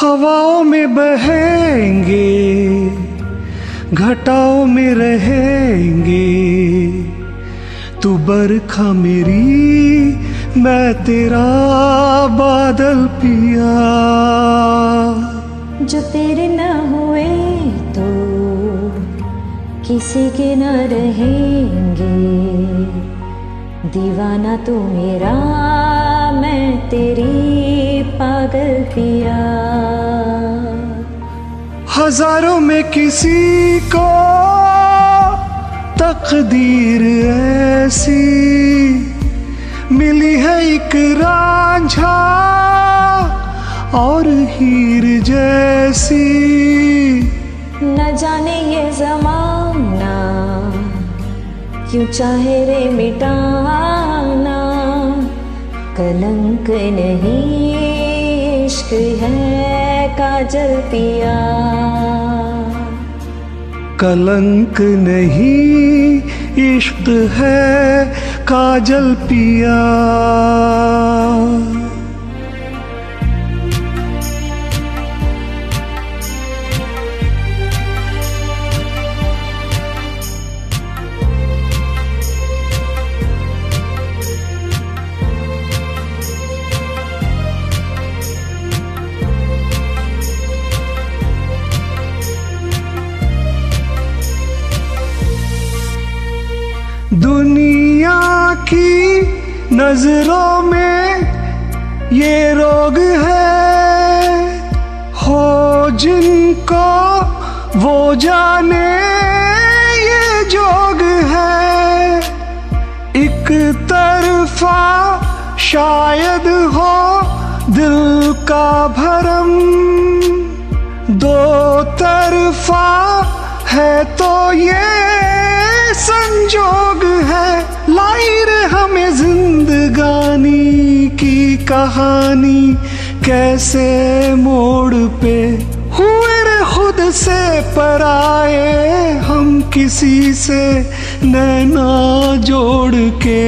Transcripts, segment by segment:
हवाओं में बहेंगे, घटाओं में रहेंगे। तू बरखा मेरी, मैं तेरा बादल पिया। जो तेरे न हुए तो किसी के न रहेंगे। दीवाना तू मेरा, मैं तेरी पागल पिया। हज़ारों में किसी को तकदीर ऐसी मिली है एक रांझा और हीर जैसी। न जाने ये जमाना क्यों चाहे रे मिटाना, कलंक नहीं। इश्क है काजल पिया। कलंक नहीं इश्क है काजल पिया। नज़रों में ये रोग है, हो जिनको वो जाने, ये जोग है। एक तरफा शायद हो दिल का भरम, दो तरफा है तो ये कहानी कैसे मोड़ पे हुए रे खुद से पराए हम किसी से नैना जोड़ के।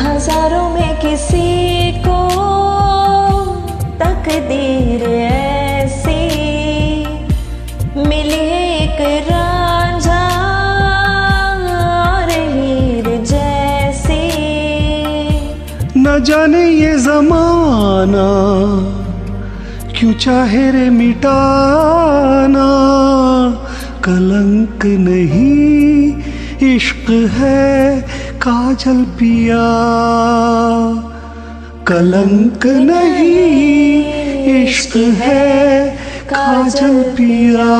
हज़ारों में किसी को तकदीर ऐसी मिली एक रांझा हीर जैसी। न जाने ये जमाना क्यों चाहे रे मिटाना? कलंक नहीं, इश्क है काजल पिया। कलंक नहीं, इश्क है काजल पिया।